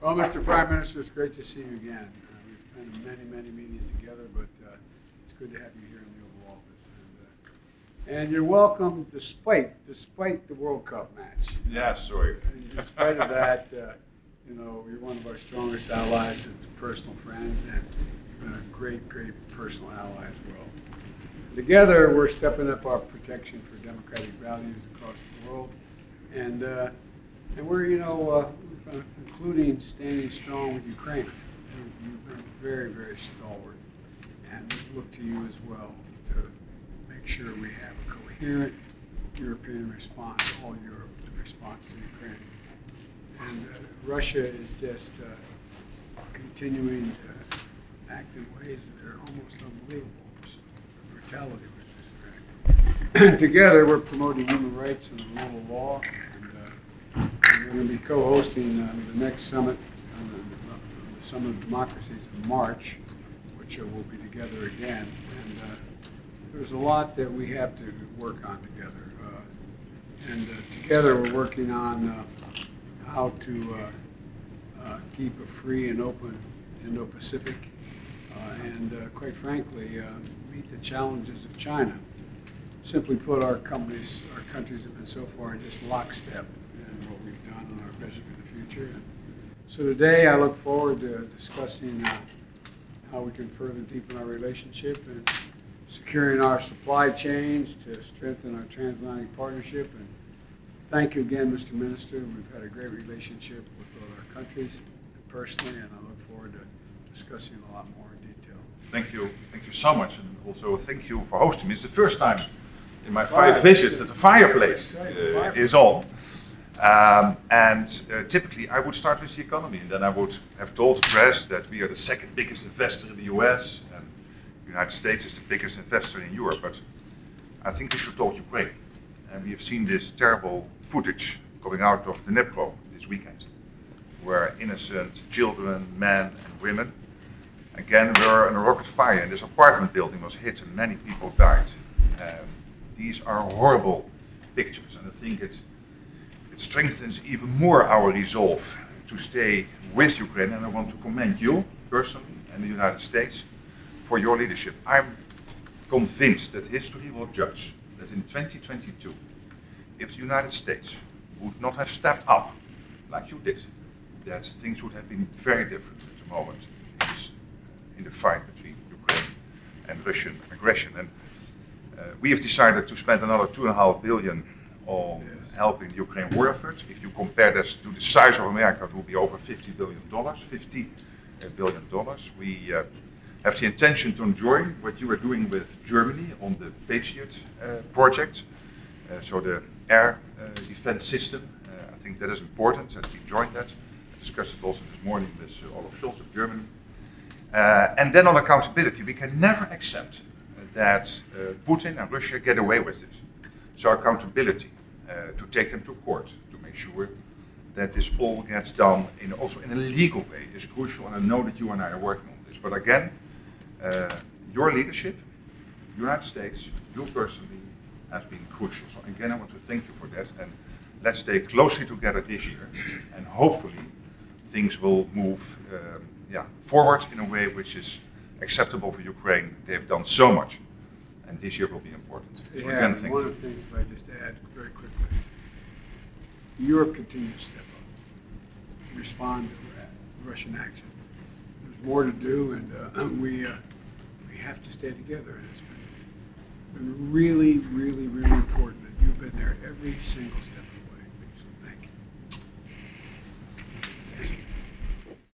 Well, Mr. Prime Minister, it's great to see you again. Uh, We've been in many, many meetings together, but uh, it's good to have you here in the Oval Office. And, uh, And you're welcome despite, despite the World Cup match. Yeah, sorry. And In spite of that, uh, you know, you're one of our strongest allies and personal friends, and you've been a great, great personal ally as well. Together, we're stepping up our protection for democratic values across the world, and uh, and we're, you know, uh, including standing strong with Ukraine. You- You've been very, very stalwart, and we look to you as well to make sure we have a coherent European response, all Europe, response to Ukraine. And uh, Russia is just uh, continuing to act in ways that are almost unbelievable. The brutality with this they're. Together, we're promoting human rights and the rule of law. We're going to be co-hosting uh, the next summit, uh, the- the Summit of Democracies in March, which uh, we'll be together again. And uh, there's a lot that we have to work on together. Uh, And uh, together, we're working on how to keep a free and open Indo-Pacific, and quite frankly, meet the challenges of China. Simply put, our companies, our countries have been so far in just lockstep in what we've done and our vision for the future. And So today, I look forward to discussing uh, how we can further deepen our relationship and securing our supply chains to strengthen our transatlantic partnership. And thank you again, Mr. Minister. We've had a great relationship with both our countries and personally, and I look forward to discussing a lot more in detail. Thank you, thank you so much, and also thank you for hosting me. It's the first time in my five visits that the fireplace uh, is on. Um, and uh, typically, I would start with the economy, and then I would have told the press that we are the second biggest investor in the U.S. and the United States is the biggest investor in Europe. But I think we should talk Ukraine, and we have seen this terrible footage coming out of the Dnipro this weekend, where innocent children, men, and women again were in a rocket fire and this apartment building was hit and many people died. Um, these are horrible pictures and I think it, it strengthens even more our resolve to stay with Ukraine and I want to commend you personally and the United States for your leadership. I'm convinced that history will judge that in 2022, if the United States would not have stepped up like you did, that things would have been very different at the moment in, this, in the fight between Ukraine and Russian aggression. And uh, we have decided to spend another two and a half billion on Yes. helping the Ukraine war effort. If you compare this to the size of America, it will be over 50 billion dollars. 50 uh, billion dollars. We uh, have the intention to join what you are doing with Germany on the Patriot uh, project, uh, so the air uh, defense system. Uh, I think that is important that we join that. I discussed it also this morning with uh, Olaf Scholz of Germany. And then on accountability, we can never accept that Putin and Russia get away with this. So accountability, to take them to court, to make sure that this all gets done in also in a legal way is crucial. And I know that you and I are working on this. But again, uh, your leadership, United States, you personally, has been crucial. So again, I want to thank you for that. And let's stay closely together this year. And hopefully, things will move um, yeah, forward in a way which is acceptable for Ukraine. They've done so much, and this year will be important. So Yeah, again, one of the things, if I just add very quickly, Europe continues to step up, and respond to Russian action. There's more to do, and uh, we, uh, we have to stay together. And it's been, been really, really, really important that you've been there every single step